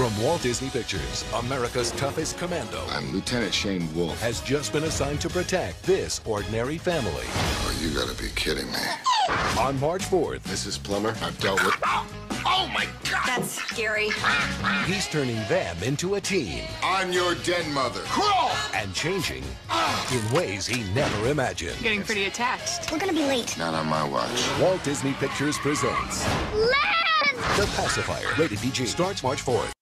From Walt Disney Pictures, America's toughest commando I'm Lieutenant Shane Wolfe. has just been assigned to protect this ordinary family. Oh, you gotta be kidding me. On March 4th, Mrs. Plummer, I've dealt with. Oh, oh my god! That's scary. he's turning them into a team I'm your dead mother. Crawl! and changing in ways he never imagined. Getting pretty attached. We're gonna be late. Not on my watch. Walt Disney Pictures presents Land! The Pacifier, rated PG, starts March 4th.